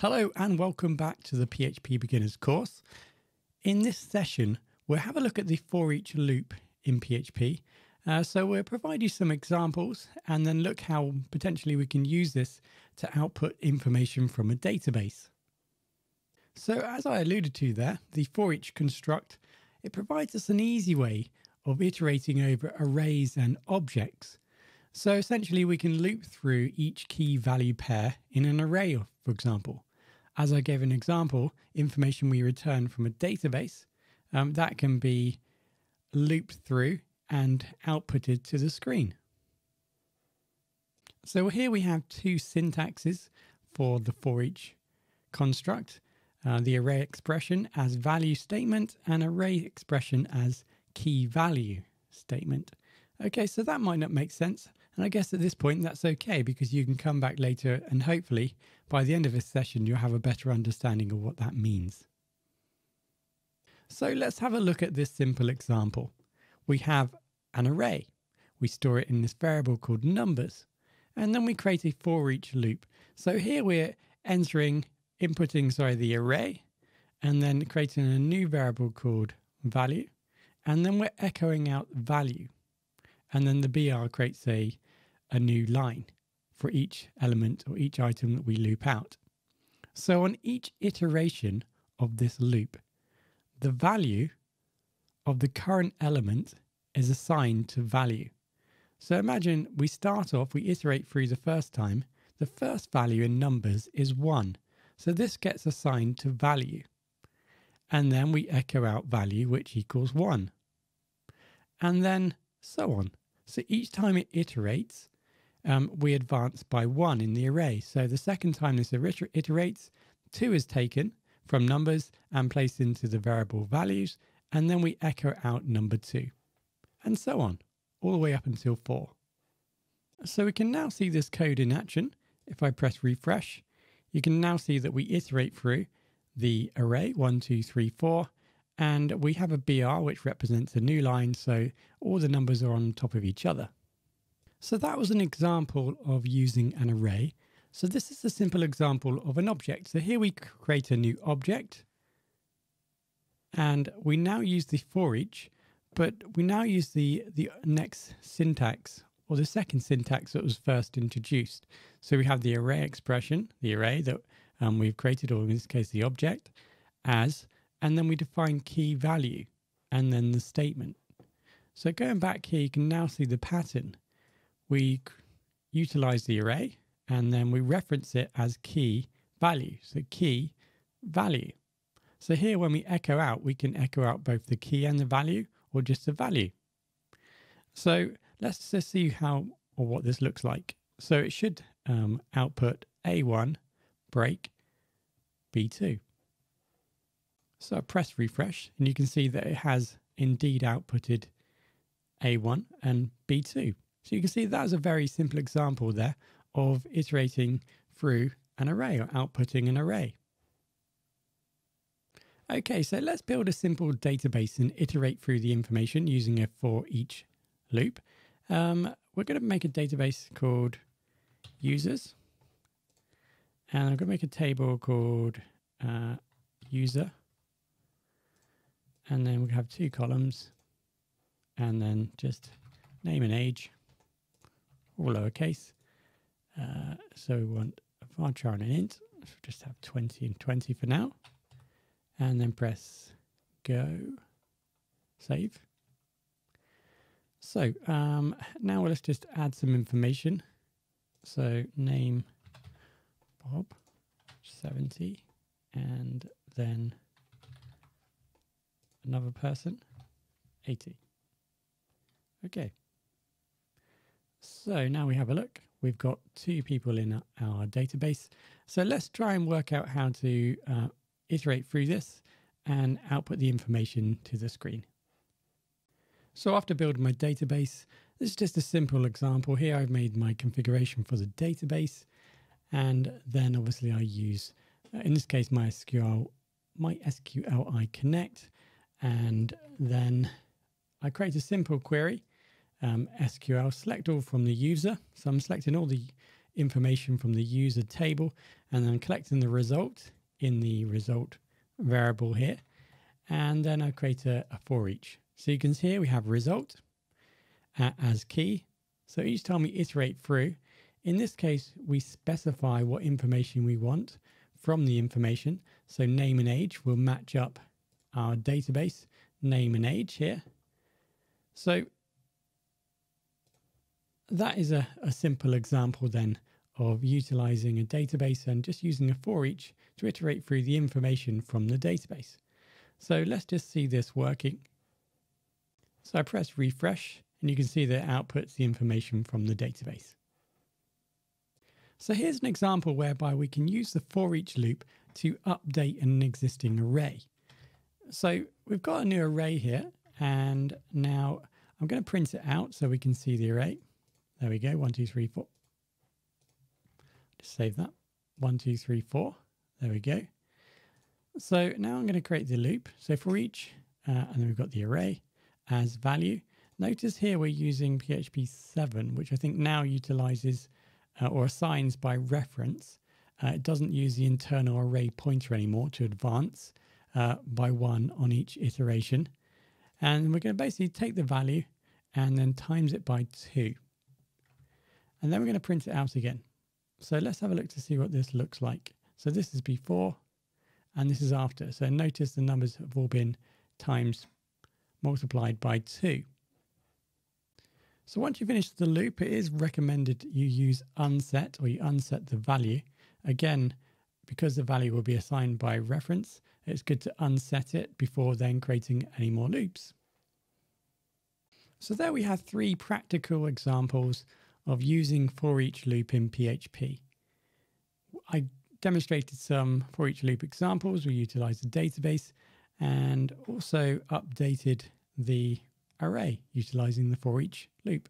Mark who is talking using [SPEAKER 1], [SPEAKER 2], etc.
[SPEAKER 1] Hello and welcome back to the PHP Beginners course. In this session, we'll have a look at the for each loop in PHP. Uh, so we'll provide you some examples and then look how potentially we can use this to output information from a database. So as I alluded to there, the for each construct, it provides us an easy way of iterating over arrays and objects. So essentially we can loop through each key value pair in an array, for example. As I gave an example, information we return from a database, um, that can be looped through and outputted to the screen. So here we have two syntaxes for the for each construct. Uh, the array expression as value statement and array expression as key value statement. Okay, so that might not make sense. And I guess at this point, that's okay because you can come back later and hopefully by the end of this session, you'll have a better understanding of what that means. So let's have a look at this simple example. We have an array. We store it in this variable called numbers, and then we create a for each loop. So here we're entering, inputting, sorry, the array, and then creating a new variable called value, and then we're echoing out value. And then the BR creates a a new line for each element or each item that we loop out. So on each iteration of this loop, the value of the current element is assigned to value. So imagine we start off, we iterate through the first time, the first value in numbers is 1. So this gets assigned to value. And then we echo out value, which equals 1. And then so on. So each time it iterates, um, we advance by one in the array. So the second time this iterates, two is taken from numbers and placed into the variable values, and then we echo out number two, and so on, all the way up until four. So we can now see this code in action. If I press refresh, you can now see that we iterate through the array one, two, three, four, and we have a BR which represents a new line, so all the numbers are on top of each other. So that was an example of using an array. So this is a simple example of an object. So here we create a new object and we now use the for each, but we now use the, the next syntax or the second syntax that was first introduced. So we have the array expression, the array that um, we've created, or in this case, the object as, and then we define key value and then the statement. So going back here, you can now see the pattern we utilize the array and then we reference it as key value. So key value. So here when we echo out, we can echo out both the key and the value or just the value. So let's just see how or what this looks like. So it should um, output A1 break B2. So I press refresh and you can see that it has indeed outputted A1 and B2. So you can see that was a very simple example there of iterating through an array or outputting an array. Okay, so let's build a simple database and iterate through the information using a for each loop. Um, we're going to make a database called users. And I'm going to make a table called uh, user. And then we have two columns and then just name and age all lowercase. Uh, so we want a varchar and an int. So just have 20 and 20 for now. And then press go, save. So um, now let's just add some information. So name Bob 70 and then another person 80. Okay. So now we have a look. We've got two people in our database. So let's try and work out how to uh, iterate through this and output the information to the screen. So after building my database, this is just a simple example. Here I've made my configuration for the database. And then obviously I use, uh, in this case, MySQL, MySQLi Connect. And then I create a simple query um, SQL, select all from the user. So I'm selecting all the information from the user table and then collecting the result in the result variable here. And then I create a, a for each. So you can see here we have result uh, as key. So each time we iterate through, in this case, we specify what information we want from the information. So name and age will match up our database name and age here. So that is a, a simple example then of utilizing a database and just using a for each to iterate through the information from the database. So let's just see this working. So I press refresh and you can see that it outputs the information from the database. So here's an example whereby we can use the for each loop to update an existing array. So we've got a new array here and now I'm going to print it out so we can see the array. There we go, one, two, three, four. Just save that. One, two, three, four. There we go. So now I'm going to create the loop. So for each, uh, and then we've got the array as value. Notice here we're using PHP 7, which I think now utilizes uh, or assigns by reference. Uh, it doesn't use the internal array pointer anymore to advance uh, by one on each iteration. And we're going to basically take the value and then times it by two. And then we're going to print it out again. So let's have a look to see what this looks like. So this is before and this is after. So notice the numbers have all been times multiplied by two. So once you finish the loop, it is recommended you use unset or you unset the value. Again, because the value will be assigned by reference, it's good to unset it before then creating any more loops. So there we have three practical examples of using for each loop in PHP. I demonstrated some for each loop examples. We utilized the database and also updated the array utilizing the for each loop.